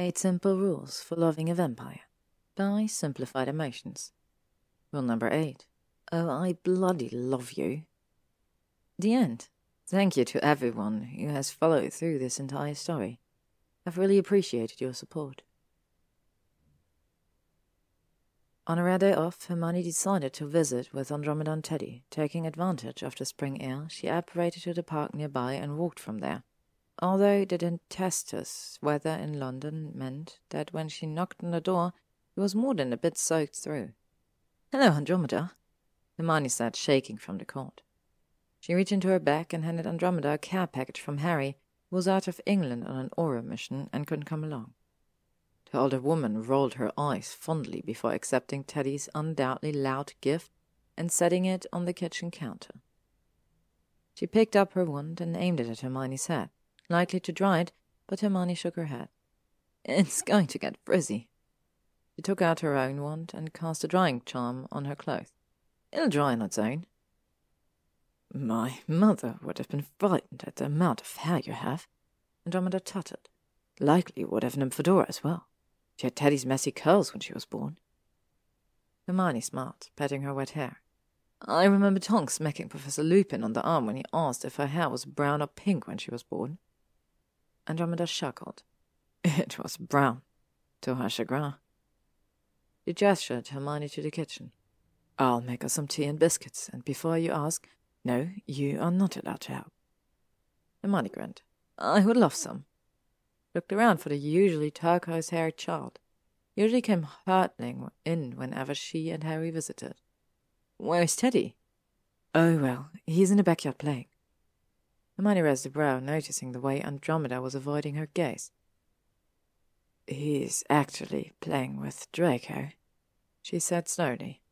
Eight Simple Rules for Loving a Vampire by Simplified Emotions. Rule number eight. Oh, I bloody love you. The end. Thank you to everyone who has followed through this entire story. I've really appreciated your support. On her day off, Hermione decided to visit with Andromeda and Teddy. Taking advantage of the spring air, she apparated to the park nearby and walked from there. Although the tempestuous weather in London meant that when she knocked on the door, it was more than a bit soaked through. Hello, Andromeda, Hermione said, shaking from the cold. She reached into her bag and handed Andromeda a care package from Harry, who was out of England on an Auror mission and couldn't come along. The older woman rolled her eyes fondly before accepting Teddy's undoubtedly loud gift and setting it on the kitchen counter. She picked up her wand and aimed it at Hermione's head, likely to dry it, but Hermione shook her head. It's going to get frizzy. She took out her own wand and cast a drying charm on her clothes. It'll dry on its own. My mother would have been frightened at the amount of hair you have, Andromeda tutted. Likely would have Nymphadora as well. She had Teddy's messy curls when she was born. Hermione smiled, patting her wet hair. I remember Tonks smacking Professor Lupin on the arm when he asked if her hair was brown or pink when she was born. Andromeda chuckled. It was brown, to her chagrin. She gestured Hermione to the kitchen. I'll make us some tea and biscuits, and before you ask, no, you are not allowed to help. Hermione grinned. I would love some looked around for the usually turquoise haired child. Usually came hurtling in whenever she and Harry visited. Where's Teddy? Oh, well, he's in the backyard playing. Hermione raised a brow, noticing the way Andromeda was avoiding her gaze. He's actually playing with Draco, she said slowly.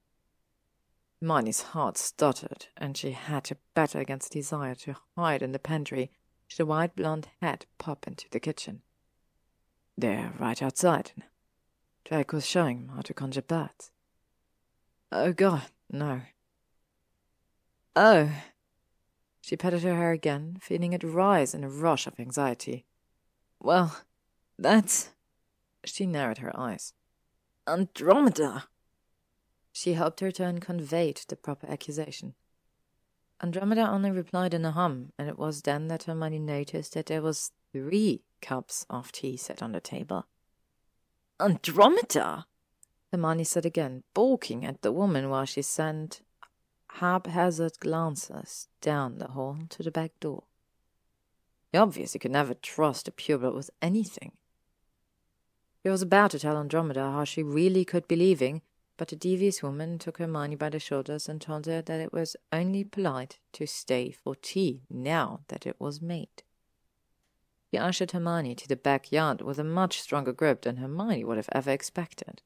Hermione's heart stuttered, and she had to battle against desire to hide in the pantry should the white blonde head pop into the kitchen. They're right outside. Draco was showing him how to conjure bats. Oh, God, no. Oh. She patted her hair again, feeling it rise in a rush of anxiety. Well, that's. She narrowed her eyes. Andromeda! She helped her tone conveyed the proper accusation. Andromeda only replied in a hum, and it was then that Hermione noticed that there was three cups of tea set on the table. Andromeda! Hermione said again, balking at the woman while she sent haphazard glances down the hall to the back door. He obviously could never trust a pureblood with anything. He was about to tell Andromeda how she really could be leaving, but the devious woman took Hermione by the shoulders and told her that it was only polite to stay for tea now that it was made. He ushered Hermione to the backyard with a much stronger grip than Hermione would have ever expected.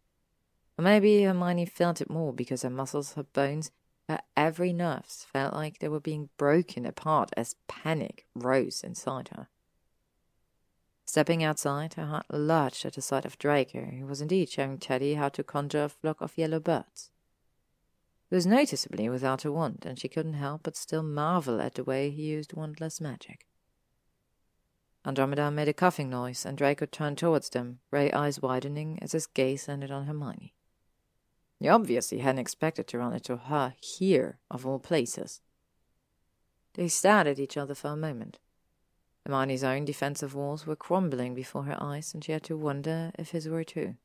Or maybe Hermione felt it more because her muscles, her bones, her every nerve felt like they were being broken apart as panic rose inside her. Stepping outside, her heart lurched at the sight of Draco, who was indeed showing Teddy how to conjure a flock of yellow birds. He was noticeably without a wand, and she couldn't help but still marvel at the way he used wandless magic. Andromeda made a coughing noise, and Draco turned towards them, grey eyes widening as his gaze landed on Hermione. He obviously hadn't expected to run into her here, of all places. They stared at each other for a moment. Hermione's own defensive walls were crumbling before her eyes, and she had to wonder if his were too.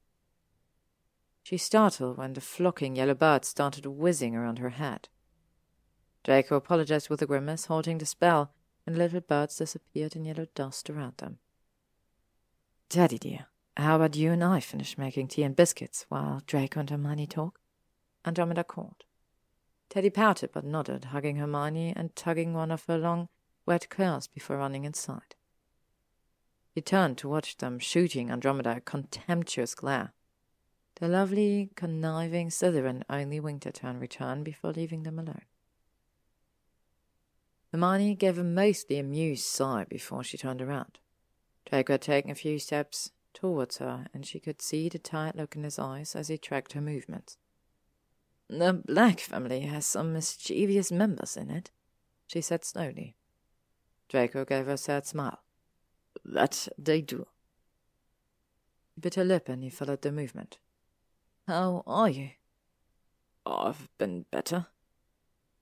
She startled when the flocking yellow birds started whizzing around her head. Draco apologized with a grimace, halting the spell, and little birds disappeared in yellow dust around them. Teddy dear, how about you and I finish making tea and biscuits while Draco and Hermione talk? Andromeda called. Teddy pouted but nodded, hugging Hermione and tugging one of her long, wet curls before running inside. He turned to watch them, shooting Andromeda a contemptuous glare. The lovely, conniving Slytherin only winked at her in return before leaving them alone. Hermione gave a mostly amused sigh before she turned around. Draco had taken a few steps towards her, and she could see the tired look in his eyes as he tracked her movements. The Black family has some mischievous members in it, she said slowly. Draco gave her a sad smile. That they do. He bit her lip and he followed the movement. How are you? I've been better,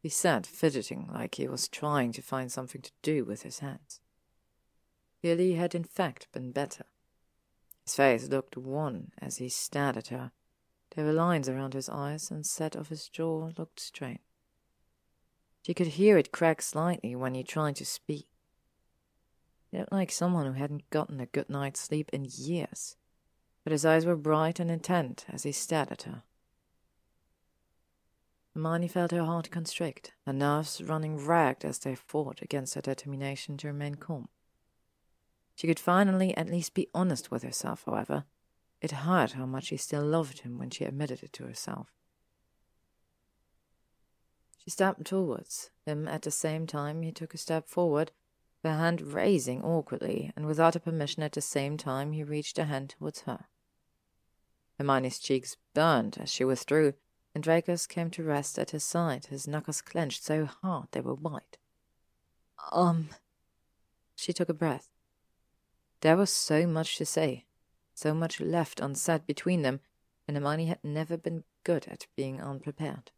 he said, fidgeting like he was trying to find something to do with his hands. Clearly, had in fact been better. His face looked wan as he stared at her. There were lines around his eyes, and set of his jaw looked strained. She could hear it crack slightly when he tried to speak. He looked like someone who hadn't gotten a good night's sleep in years, but his eyes were bright and intent as he stared at her. Hermione felt her heart constrict, her nerves running ragged as they fought against her determination to remain calm. She could finally at least be honest with herself, however. It hurt how much she still loved him when she admitted it to herself. She stepped towards him at the same time he took a step forward, her hand raising awkwardly, and without her permission at the same time he reached a hand towards her. Hermione's cheeks burned as she withdrew, and Draco's came to rest at his side, his knuckles clenched so hard they were white. Um. She took a breath. There was so much to say, so much left unsaid between them, and Hermione had never been good at being unprepared.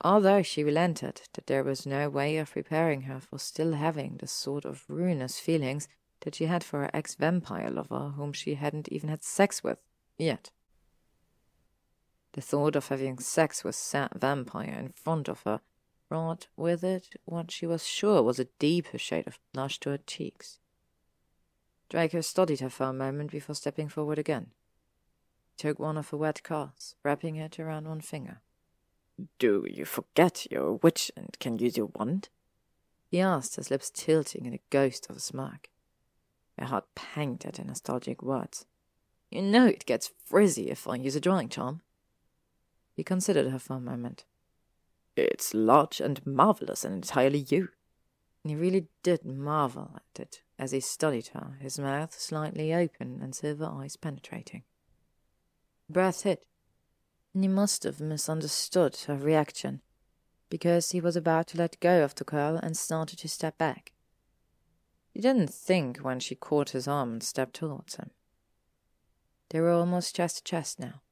Although she relented that there was no way of preparing her for still having the sort of ruinous feelings that she had for her ex vampire lover whom she hadn't even had sex with yet. The thought of having sex with that vampire in front of her brought with it what she was sure was a deeper shade of blush to her cheeks. Draco studied her for a moment before stepping forward again. He took one of her wet cards, wrapping it around one finger. Do you forget you're a witch and can use your wand? He asked, his lips tilting in a ghost of a smirk. Her heart panged at the nostalgic words. You know it gets frizzy if I use a drying charm. He considered her for a moment. It's large and marvellous and entirely you. And he really did marvel at it as he studied her, his mouth slightly open and silver eyes penetrating. Breath hit, and he must have misunderstood her reaction, because he was about to let go of the curl and started to step back. He didn't think when she caught his arm and stepped towards him. They were almost chest to chest now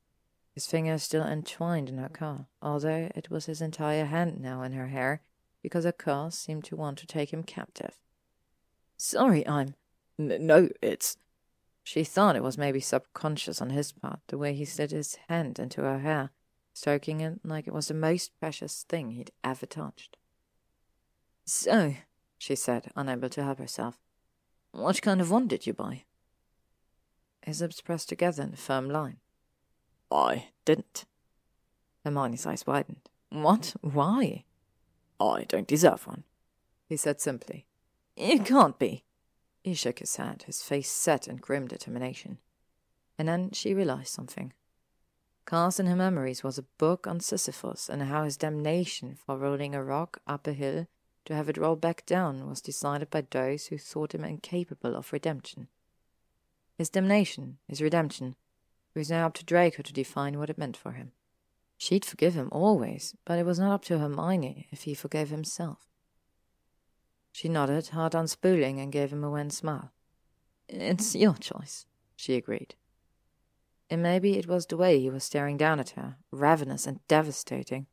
his fingers still entwined in her curl, although it was his entire hand now in her hair, because her curl seemed to want to take him captive. Sorry, I'm. N- no, it's. She thought it was maybe subconscious on his part, the way he slid his hand into her hair, stroking it like it was the most precious thing he'd ever touched. So, she said, unable to help herself, what kind of one did you buy? His lips pressed together in a firm line. I didn't. Hermione's eyes widened. What? Why? Oh, I don't deserve one, he said simply. It can't be. He shook his head, his face set in grim determination. And then she realized something. Cast in her memories was a book on Sisyphus and how his damnation for rolling a rock up a hill to have it roll back down was decided by those who thought him incapable of redemption. His damnation, his redemption, it was now up to Draco to define what it meant for him. She'd forgive him always, but it was not up to Hermione if he forgave himself. She nodded, hard unspooling, and gave him a wan smile. It's your choice, she agreed. And maybe it was the way he was staring down at her, ravenous and devastating,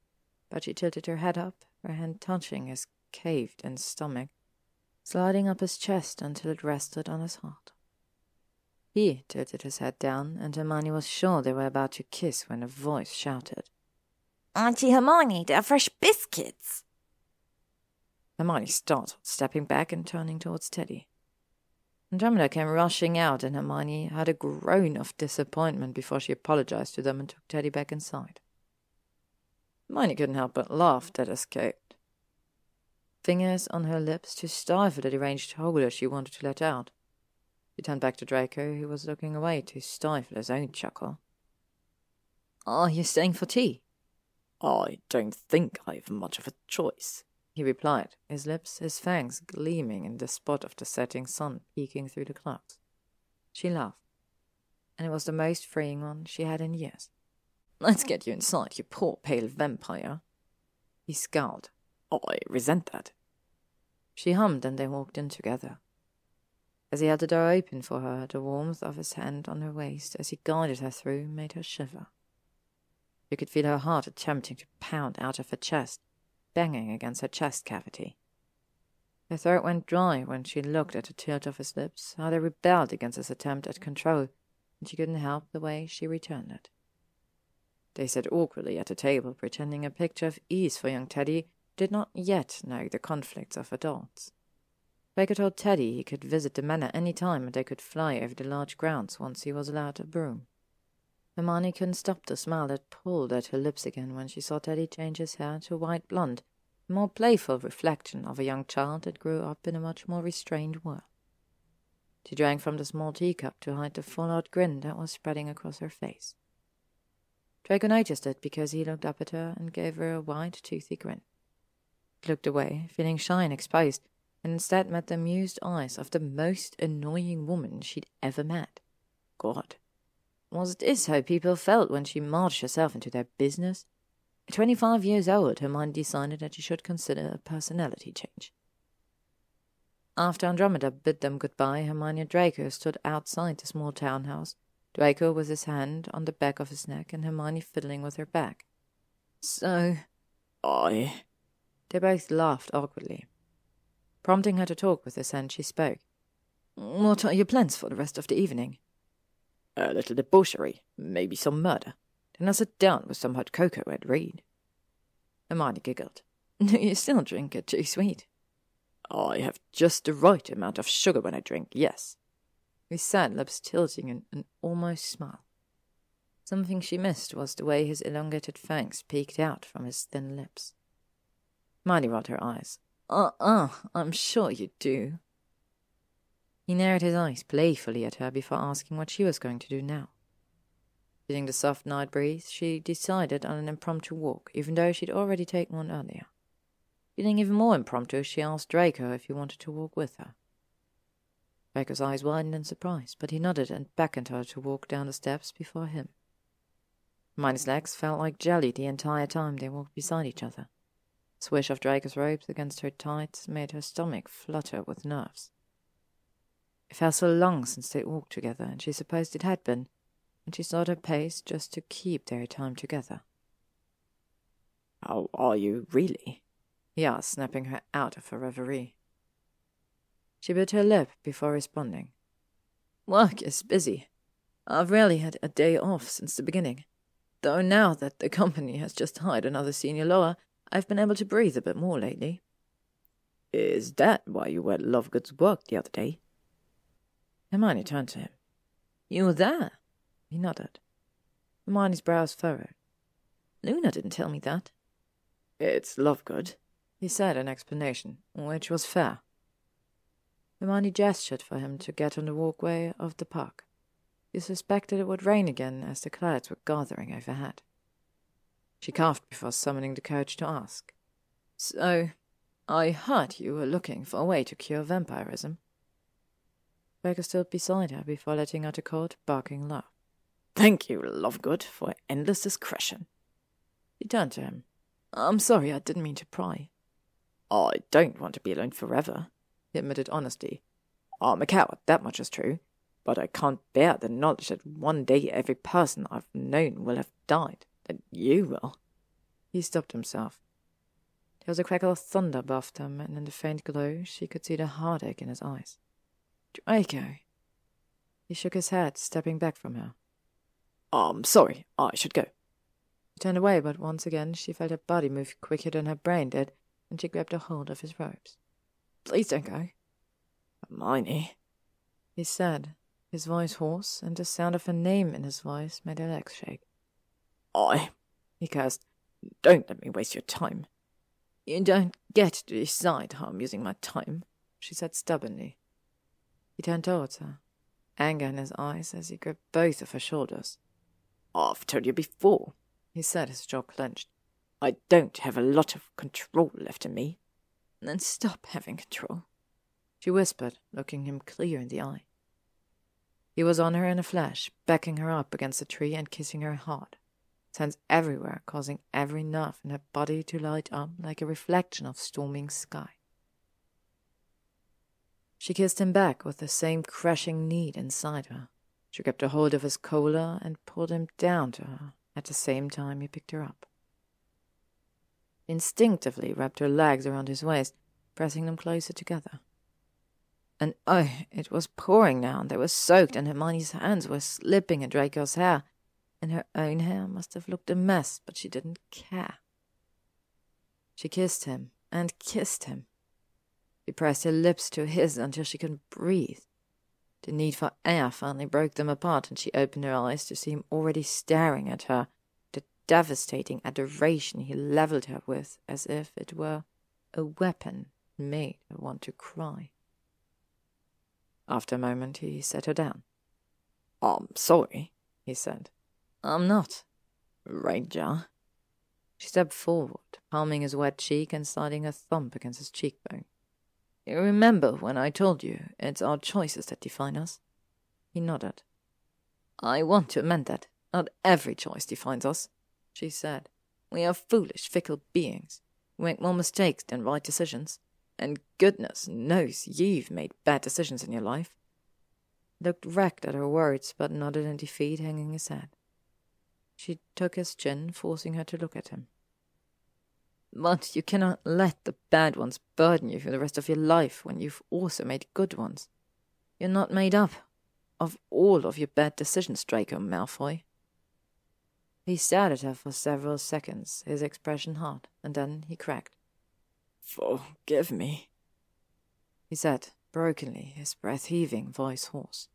but she tilted her head up, her hand touching his caved in stomach, sliding up his chest until it rested on his heart. He tilted his head down, and Hermione was sure they were about to kiss when a voice shouted, Auntie Hermione, there are fresh biscuits! Hermione startled, stepping back and turning towards Teddy. Andromeda came rushing out, and Hermione had a groan of disappointment before she apologized to them and took Teddy back inside. Hermione couldn't help but laugh at escaped. Fingers on her lips to stifle the deranged howler she wanted to let out. He turned back to Draco, who was looking away to stifle his own chuckle. Are you staying for tea? I don't think I've much of a choice, he replied, his lips, his fangs gleaming in the spot of the setting sun peeking through the clouds. She laughed, and it was the most freeing one she had in years. Let's get you inside, you poor pale vampire. He scowled. I resent that. She hummed, and they walked in together. As he held the door open for her, the warmth of his hand on her waist as he guided her through made her shiver. You could feel her heart attempting to pound out of her chest, banging against her chest cavity. Her throat went dry when she looked at the tilt of his lips, how they rebelled against his attempt at control, and she couldn't help the way she returned it. They sat awkwardly at the table, pretending a picture of ease for young Teddy did not yet know the conflicts of adults. Draco told Teddy he could visit the manor any time and they could fly over the large grounds once he was allowed a broom. Hermione couldn't stop the smile that pulled at her lips again when she saw Teddy change his hair to white blonde, a more playful reflection of a young child that grew up in a much more restrained world. She drank from the small teacup to hide the full-out grin that was spreading across her face. Draco noticed it because he looked up at her and gave her a wide, toothy grin. He looked away, feeling shy and exposed, and instead met the amused eyes of the most annoying woman she'd ever met. God, was this how people felt when she marched herself into their business? At twenty-five years old, Hermione decided that she should consider a personality change. After Andromeda bid them goodbye, Hermione and Draco stood outside the small townhouse, Draco with his hand on the back of his neck and Hermione fiddling with her back. So, I. They both laughed awkwardly. Prompting her to talk with his hand, she spoke. What are your plans for the rest of the evening? A little debauchery, maybe some murder. Then I'll sit down with some hot cocoa and read. Hermione giggled. Do you still drink it too sweet? I have just the right amount of sugar when I drink, yes. He sat, lips tilting in an almost smile. Something she missed was the way his elongated fangs peeked out from his thin lips. Hermione rolled her eyes. Uh-uh, I'm sure you do. He narrowed his eyes playfully at her before asking what she was going to do now. Feeling the soft night breeze, she decided on an impromptu walk, even though she'd already taken one earlier. Feeling even more impromptu, she asked Draco if he wanted to walk with her. Draco's eyes widened in surprise, but he nodded and beckoned her to walk down the steps before him. Hermione's legs felt like jelly the entire time they walked beside each other. Swish of Draco's robes against her tights made her stomach flutter with nerves. It felt so long since they walked together, and she supposed it had been, and she slowed her pace just to keep their time together. How are you, really? he asked, snapping her out of her reverie. She bit her lip before responding. Work is busy. I've rarely had a day off since the beginning. Though now that the company has just hired another senior lawyer, I've been able to breathe a bit more lately. Is that why you were at Lovegood's work the other day? Hermione turned to him. You were there? He nodded. Hermione's brows furrowed. Luna didn't tell me that. It's Lovegood, he said in explanation, which was fair. Hermione gestured for him to get on the walkway of the park. He suspected it would rain again as the clouds were gathering overhead. She coughed before summoning the courage to ask. So, I heard you were looking for a way to cure vampirism. Draco stood beside her before letting out a cold, barking laugh. Thank you, Lovegood, for endless discretion. He turned to him. I'm sorry, I didn't mean to pry. I don't want to be alone forever, he admitted honestly. I'm a coward, that much is true, but I can't bear the knowledge that one day every person I've known will have died, you will. He stopped himself. There was a crackle of thunder above them, and in the faint glow she could see the heartache in his eyes. Draco. He shook his head, stepping back from her. I'm sorry, I should go. He turned away, but once again she felt her body move quicker than her brain did, and she grabbed a hold of his robes. Please don't go. Hermione, he said, his voice hoarse, and the sound of her name in his voice made her legs shake. I, he cursed, don't let me waste your time. You don't get to decide how I'm using my time, she said stubbornly. He turned towards her, anger in his eyes as he gripped both of her shoulders. I've told you before, he said, his jaw clenched. I don't have a lot of control left in me. Then stop having control, she whispered, looking him clear in the eye. He was on her in a flash, backing her up against a tree and kissing her hard, hands everywhere, causing every nerve in her body to light up like a reflection of storming sky. She kissed him back with the same crushing need inside her. She gripped a hold of his collar and pulled him down to her at the same time he picked her up. Instinctively wrapped her legs around his waist, pressing them closer together. And oh, it was pouring now, and they were soaked, and Hermione's hands were slipping in Draco's hair, and her own hair must have looked a mess, but she didn't care. She kissed him and kissed him. She pressed her lips to his until she couldn't breathe. The need for air finally broke them apart, and she opened her eyes to see him already staring at her, the devastating adoration he leveled her with as if it were a weapon made her want to cry. After a moment, he set her down. I'm sorry, he said. I'm not. Granger. She stepped forward, palming his wet cheek and sliding her thumb against his cheekbone. You remember when I told you it's our choices that define us? He nodded. I want to amend that. Not every choice defines us, she said. We are foolish, fickle beings. We make more mistakes than right decisions. And goodness knows you've made bad decisions in your life. Looked wrecked at her words, but nodded in defeat, hanging his head. She took his chin, forcing her to look at him. But you cannot let the bad ones burden you for the rest of your life when you've also made good ones. You're not made up of all of your bad decisions, Draco Malfoy. He stared at her for several seconds, his expression hard, and then he cracked. Forgive me, he said, brokenly, his breath heaving, voice hoarse.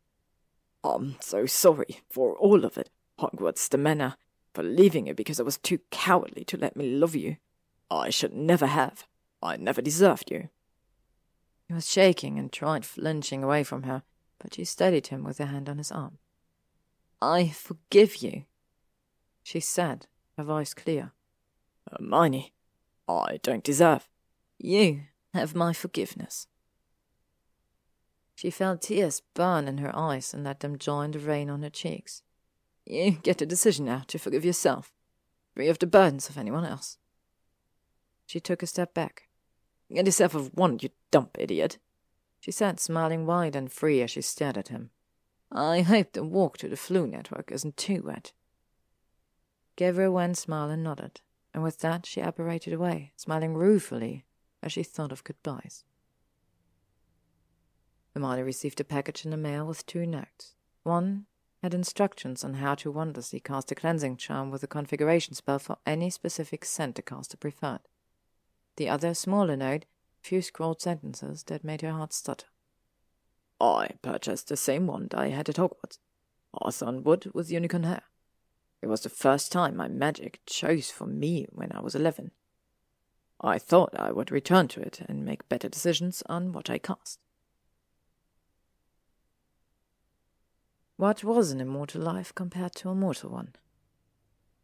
I'm so sorry for all of it, Hogwarts the Manor, for leaving you because I was too cowardly to let me love you. I should never have. I never deserved you. He was shaking and tried flinching away from her, but she steadied him with a hand on his arm. I forgive you, she said, her voice clear. Hermione, I don't deserve. You have my forgiveness. She felt tears burn in her eyes and let them join the rain on her cheeks. You get a decision now to forgive yourself, free of the burdens of anyone else. She took a step back. Get yourself of one, you dumb idiot, she said, smiling wide and free as she stared at him. I hope the walk to the Floo network isn't too wet. Gave her a smile and nodded, and with that she apparated away, smiling ruefully as she thought of goodbyes. Hermione received a package in the mail with two notes. One had instructions on how to wondrously cast a cleansing charm with a configuration spell for any specific scent a caster preferred. The other, smaller note, few scrawled sentences that made her heart stutter. I purchased the same wand I had at Hogwarts. Hawthorn wood with unicorn hair. It was the first time my magic chose for me when I was eleven. I thought I would return to it and make better decisions on what I cast. What was an immortal life compared to a mortal one?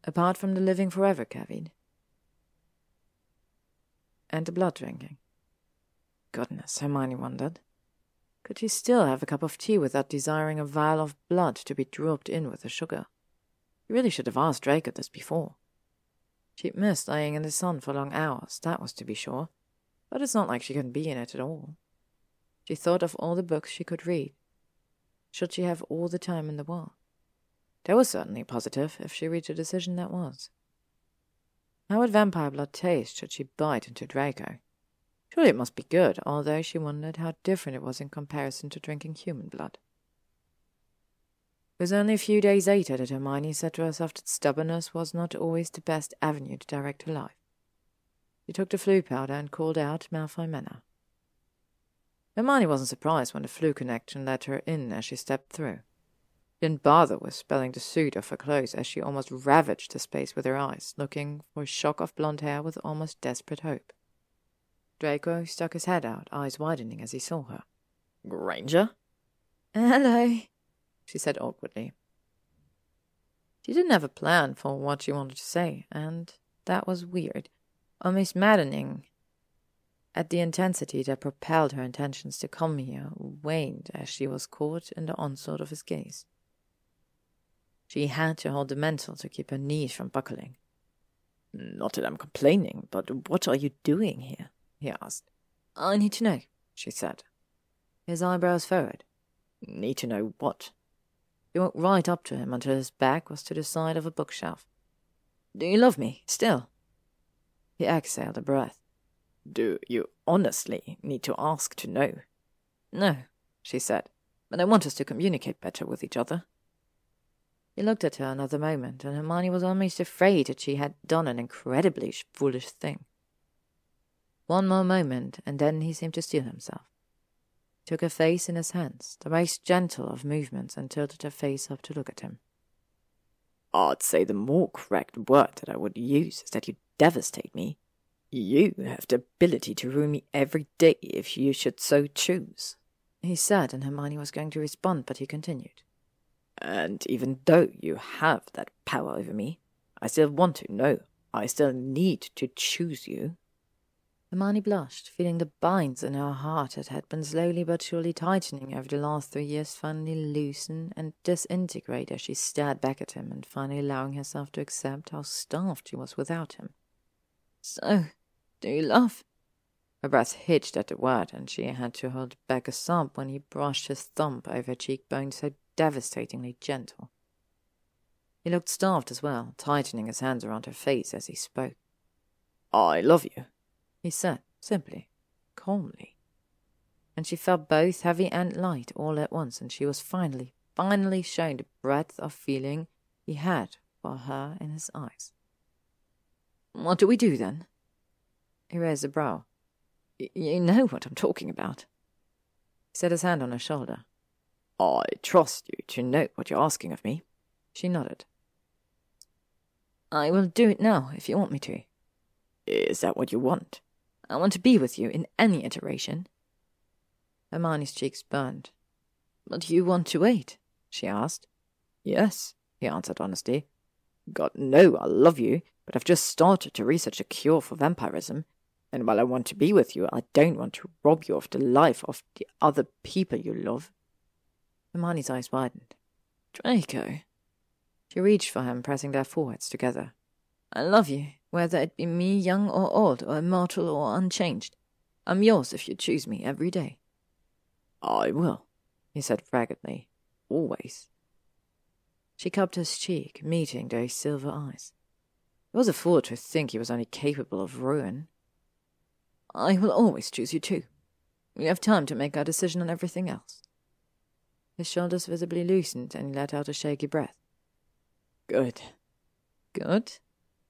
Apart from the living forever caveat, and the blood drinking. Goodness, Hermione wondered. Could she still have a cup of tea without desiring a vial of blood to be dropped in with the sugar? He really should have asked Draco this before. She'd missed lying in the sun for long hours, that was to be sure, but it's not like she couldn't be in it at all. She thought of all the books she could read. Should she have all the time in the world? That was certainly positive if she reached a decision that was. How would vampire blood taste should she bite into Draco? Surely it must be good, although she wondered how different it was in comparison to drinking human blood. It was only a few days later that Hermione said to herself that stubbornness was not always the best avenue to direct her life. She took the Floo powder and called out Malfoy Manor. Hermione wasn't surprised when the Floo connection let her in as she stepped through didn't bother with spelling the suit of her clothes as she almost ravaged the space with her eyes, looking for a shock of blonde hair with almost desperate hope. Draco stuck his head out, eyes widening as he saw her. Granger? Hello, she said awkwardly. She didn't have a plan for what she wanted to say, and that was weird, almost maddening at the intensity that propelled her intentions to come here waned as she was caught in the onslaught of his gaze. She had to hold the mantle to keep her knees from buckling. Not that I'm complaining, but what are you doing here? he asked. I need to know, she said. His eyebrows furrowed. Need to know what? He walked right up to him until his back was to the side of a bookshelf. Do you love me, still? He exhaled a breath. Do you honestly need to ask to know? No, she said, but I want us to communicate better with each other. He looked at her another moment, and Hermione was almost afraid that she had done an incredibly foolish thing. One more moment, and then he seemed to steel himself. He took her face in his hands, the most gentle of movements, and tilted her face up to look at him. I'd say the more correct word that I would use is that you devastate me. You have the ability to ruin me every day if you should so choose. He said, and Hermione was going to respond, but he continued. And even though you have that power over me, I still want to know. I still need to choose you. Hermione blushed, feeling the binds in her heart that had been slowly but surely tightening over the last three years finally loosen and disintegrate as she stared back at him and finally allowing herself to accept how starved she was without him. So, do you love? Her breath hitched at the word, and she had to hold back a sob when he brushed his thumb over her cheekbone so devastatingly gentle. He looked starved as well, tightening his hands around her face as he spoke. I love you, he said, simply, calmly. And she felt both heavy and light all at once, and she was finally, finally shown the breadth of feeling he had for her in his eyes. What do we do then? He raised a brow. You know what I'm talking about. He set his hand on her shoulder. I trust you to know what you're asking of me. She nodded. I will do it now, if you want me to. Is that what you want? I want to be with you in any iteration. Hermione's cheeks burned. But you want to wait? she asked. Yes, he answered honestly. God, no, I love you, but I've just started to research a cure for vampirism, and while I want to be with you, I don't want to rob you of the life of the other people you love. Hermione's eyes widened. Draco. She reached for him, pressing their foreheads together. I love you, whether it be me young or old, or immortal or unchanged. I'm yours if you choose me every day. I will, he said raggedly. Always. She cupped his cheek, meeting those silver eyes. It was a fool to think he was only capable of ruin. I will always choose you too. We have time to make our decision on everything else. His shoulders visibly loosened, and he let out a shaky breath. Good. Good?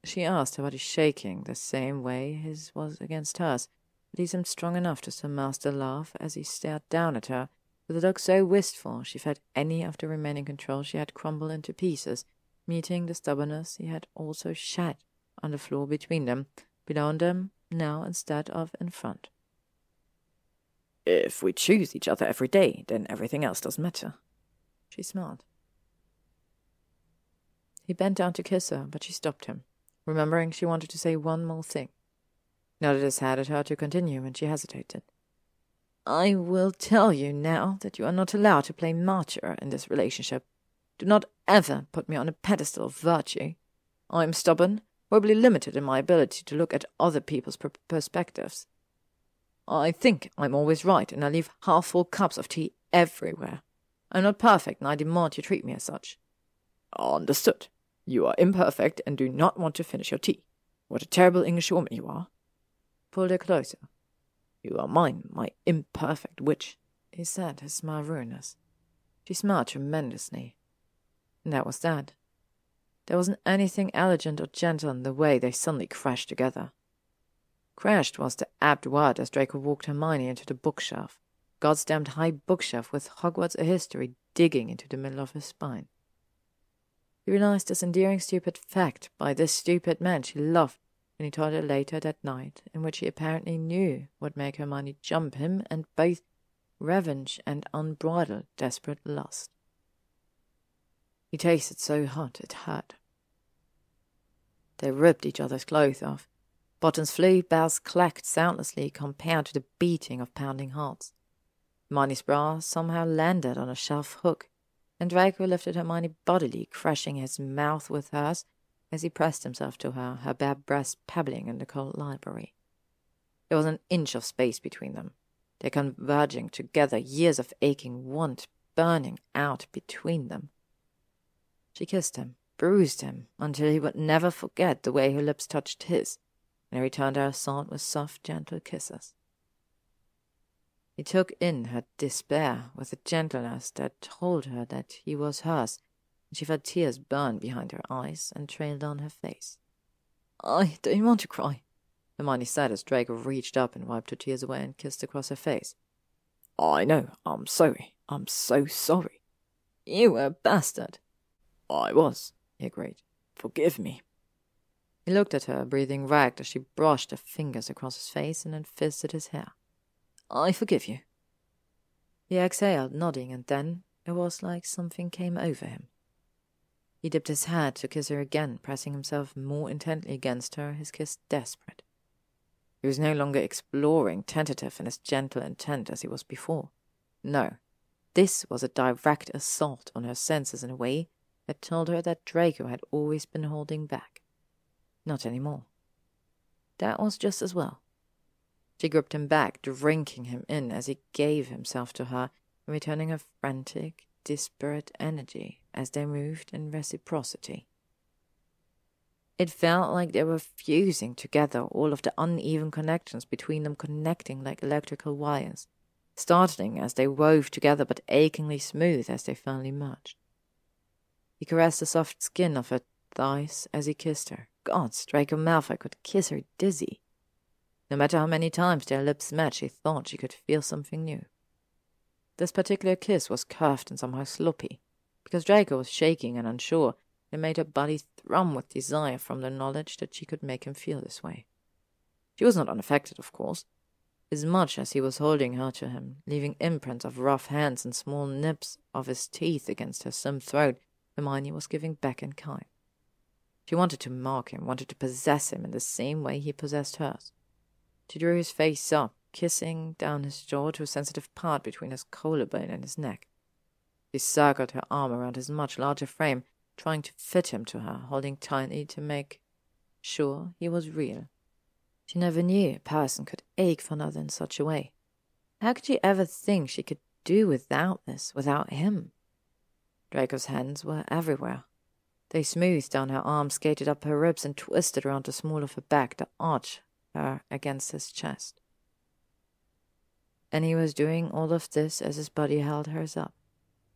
She asked, her body shaking the same way his was against hers, but he seemed strong enough to still master laugh as he stared down at her, with a look so wistful she felt any of the remaining control she had crumble into pieces, meeting the stubbornness he had also shed on the floor between them, below them now instead of in front. If we choose each other every day, then everything else doesn't matter. She smiled. He bent down to kiss her, but she stopped him, remembering she wanted to say one more thing. Nodded his head at her to continue, and she hesitated. I will tell you now that you are not allowed to play martyr in this relationship. Do not ever put me on a pedestal of virtue. I am stubborn, horribly limited in my ability to look at other people's perspectives. I think I'm always right, and I leave half full cups of tea everywhere. I'm not perfect, and I demand you treat me as such. Understood. You are imperfect and do not want to finish your tea. What a terrible Englishwoman you are. Pulled her closer. You are mine, my imperfect witch, he said, his smile ruinous. She smiled tremendously. And that was that. There wasn't anything elegant or gentle in the way they suddenly crashed together. Crashed was the apt word as Draco walked Hermione into the bookshelf, God's damned high bookshelf with Hogwarts a history digging into the middle of his spine. He realized this endearing stupid fact by this stupid man she loved when he told her later that night, in which he apparently knew would make Hermione jump him and both revenge and unbridled desperate lust. He tasted so hot it hurt. They ripped each other's clothes off, Buttons flew, bells clacked soundlessly compared to the beating of pounding hearts. Hermione's bra somehow landed on a shelf hook, and Draco lifted Hermione bodily, crushing his mouth with hers as he pressed himself to her, her bare breast pebbling in the cold library. There was an inch of space between them. they converging together, years of aching want burning out between them. She kissed him, bruised him, until he would never forget the way her lips touched his, and he returned her assault with soft, gentle kisses. He took in her despair with a gentleness that told her that he was hers, and she felt tears burn behind her eyes and trail down her face. I don't want to cry, Hermione said as Draco reached up and wiped her tears away and kissed across her face. I know, I'm sorry. I'm so sorry. You were a bastard. I was, he agreed. Forgive me. He looked at her, breathing ragged as she brushed her fingers across his face and then fisted his hair. I forgive you. He exhaled, nodding, and then it was like something came over him. He dipped his head to kiss her again, pressing himself more intently against her, his kiss desperate. He was no longer exploring, tentative and as gentle intent as he was before. No, this was a direct assault on her senses in a way that told her that Draco had always been holding back. Not any more. That was just as well. She gripped him back, drinking him in as he gave himself to her, returning her frantic, disparate energy as they moved in reciprocity. It felt like they were fusing together, all of the uneven connections between them connecting like electrical wires, startling as they wove together but achingly smooth as they finally merged. He caressed the soft skin of her thighs as he kissed her. God, Draco Malfoy could kiss her dizzy. No matter how many times their lips met, she thought she could feel something new. This particular kiss was curved and somehow sloppy. Because Draco was shaking and unsure, it made her body thrum with desire from the knowledge that she could make him feel this way. She was not unaffected, of course, as much as he was holding her to him, leaving imprints of rough hands and small nips of his teeth against her slim throat, Hermione was giving back in kind. She wanted to mark him, wanted to possess him in the same way he possessed hers. She drew his face up, kissing down his jaw to a sensitive part between his collarbone and his neck. She circled her arm around his much larger frame, trying to fit him to her, holding tightly to make sure he was real. She never knew a person could ache for another in such a way. How could she ever think she could do without this, without him? Draco's hands were everywhere. They smoothed down her arms, skated up her ribs, and twisted around the small of her back, to arch her against his chest. And he was doing all of this as his body held hers up.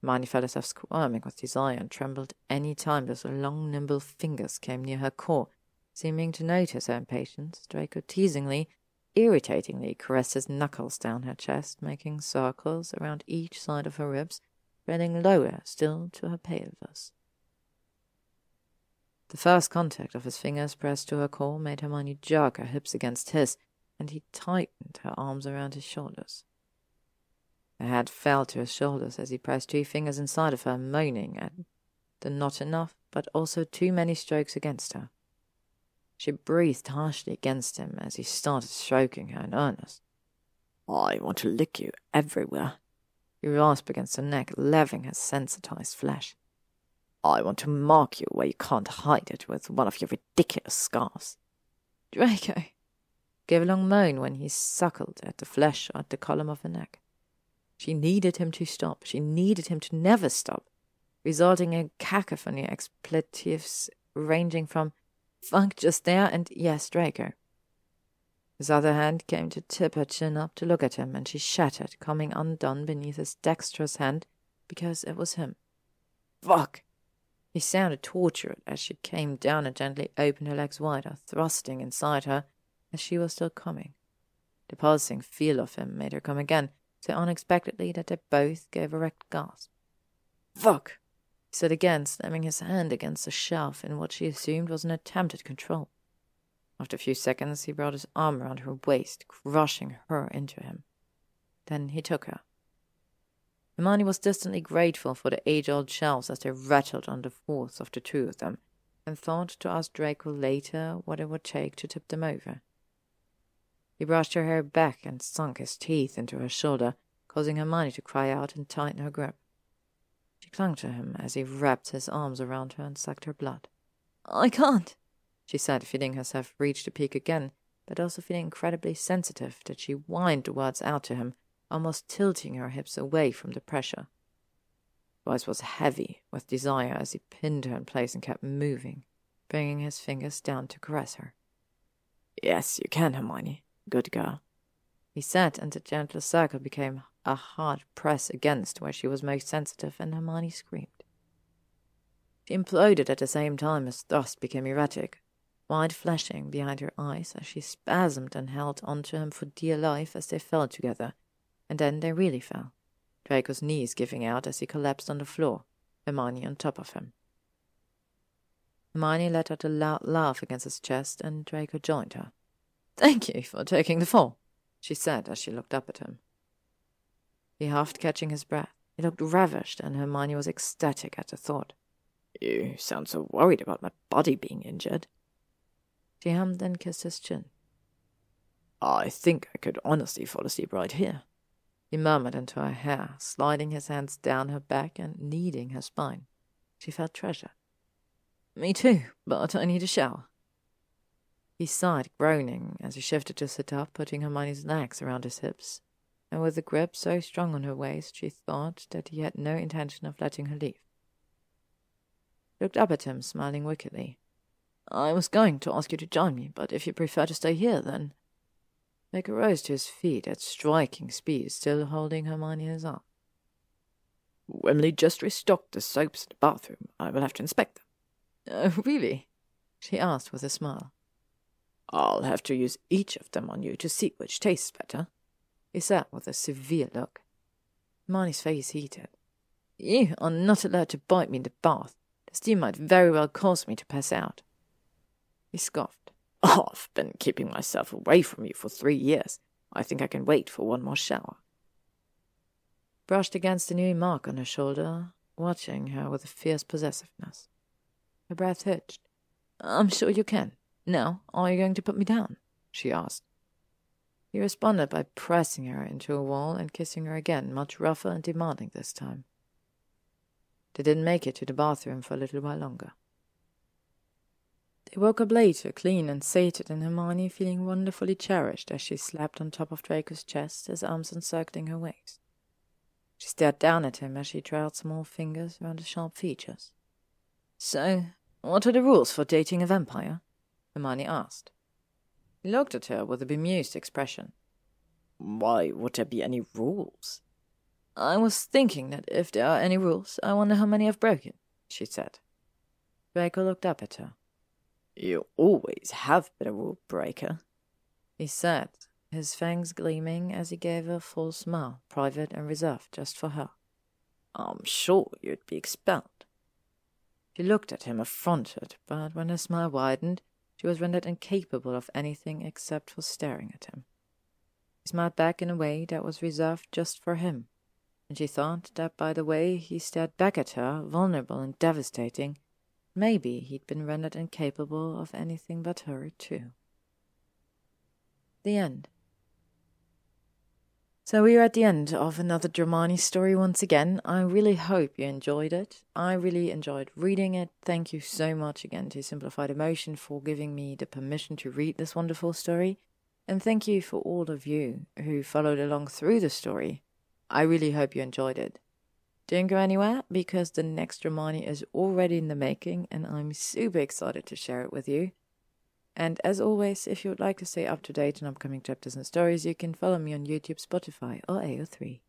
Hermione felt herself squirming with desire and trembled any time those long, nimble fingers came near her core, seeming to notice her impatience. Draco teasingly, irritatingly caressed his knuckles down her chest, making circles around each side of her ribs, running lower still to her pelvis. The first contact of his fingers pressed to her core made Hermione jerk her hips against his, and he tightened her arms around his shoulders. Her head fell to his shoulders as he pressed two fingers inside of her, moaning at the not enough, but also too many strokes against her. She breathed harshly against him as he started stroking her in earnest. I want to lick you everywhere. He rasped against her neck, laving her sensitized flesh. I want to mark you where you can't hide it with one of your ridiculous scars. Draco gave a long moan when he suckled at the flesh at the column of her neck. She needed him to stop. She needed him to never stop, resulting in cacophony of expletives ranging from funk just there and yes, Draco. His other hand came to tip her chin up to look at him, and she shattered, coming undone beneath his dexterous hand because it was him. Fuck! He sounded tortured as she came down and gently opened her legs wider, thrusting inside her as she was still coming. The pulsing feel of him made her come again, so unexpectedly that they both gave a wrecked gasp. Fuck! he said again, slamming his hand against the shelf in what she assumed was an attempt at control. After a few seconds, he brought his arm around her waist, crushing her into him. Then he took her. Hermione was distantly grateful for the age-old shelves as they rattled on the force of the two of them, and thought to ask Draco later what it would take to tip them over. He brushed her hair back and sunk his teeth into her shoulder, causing Hermione to cry out and tighten her grip. She clung to him as he wrapped his arms around her and sucked her blood. I can't, she said, feeling herself reach the peak again, but also feeling incredibly sensitive that she whined the words out to him almost tilting her hips away from the pressure. His voice was heavy with desire as he pinned her in place and kept moving, bringing his fingers down to caress her. Yes, you can, Hermione. Good girl. He said, and the gentle circle became a hard press against where she was most sensitive, and Hermione screamed. She imploded at the same time as thrust became erratic, white flashing behind her eyes as she spasmed and held onto him for dear life as they fell together, and then they really fell, Draco's knees giving out as he collapsed on the floor, Hermione on top of him. Hermione let out a loud laugh against his chest, and Draco joined her. Thank you for taking the fall, she said as she looked up at him. He huffed, catching his breath. He looked ravished, and Hermione was ecstatic at the thought. You sound so worried about my body being injured. She hummed and kissed his chin. I think I could honestly fall asleep right here. He murmured into her hair, sliding his hands down her back and kneading her spine. She felt treasure. Me too, but I need a shower. He sighed, groaning, as he shifted to sit up, putting Hermione's legs around his hips, and with a grip so strong on her waist she thought that he had no intention of letting her leave. She looked up at him, smiling wickedly. I was going to ask you to join me, but if you prefer to stay here, then. Draco rose to his feet at striking speed, still holding Hermione in his arm. Wimley just restocked the soaps in the bathroom. I will have to inspect them. Oh, really? she asked with a smile. I'll have to use each of them on you to see which tastes better, he said with a severe look. Hermione's face heated. You are not allowed to bite me in the bath. The steam might very well cause me to pass out. He scoffed. Oh, I've been keeping myself away from you for three years. I think I can wait for one more shower. Brushed against the new mark on her shoulder, watching her with a fierce possessiveness. Her breath hitched. I'm sure you can. Now, are you going to put me down? she asked. He responded by pressing her into a wall and kissing her again, much rougher and demanding this time. They didn't make it to the bathroom for a little while longer. They woke up later, clean and sated, and Hermione feeling wonderfully cherished as she slept on top of Draco's chest, his arms encircling her waist. She stared down at him as she trailed small fingers around his sharp features. So, what are the rules for dating a vampire? Hermione asked. He looked at her with a bemused expression. Why would there be any rules? I was thinking that if there are any rules, I wonder how many I've broken, she said. Draco looked up at her. You always have been a rule breaker, he said, his fangs gleaming as he gave her a full smile, private and reserved just for her. I'm sure you'd be expelled. She looked at him affronted, but when her smile widened, she was rendered incapable of anything except for staring at him. He smiled back in a way that was reserved just for him, and she thought that by the way he stared back at her, vulnerable and devastating, Maybe he'd been rendered incapable of anything but her, too. The end. So we are at the end of another Dramione story once again. I really hope you enjoyed it. I really enjoyed reading it. Thank you so much again to Simplified Emotion for giving me the permission to read this wonderful story. And thank you for all of you who followed along through the story. I really hope you enjoyed it. Don't go anywhere because the next Dramione is already in the making and I'm super excited to share it with you. And as always, if you would like to stay up to date on upcoming chapters and stories, you can follow me on YouTube, Spotify, or AO3.